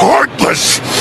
heartless!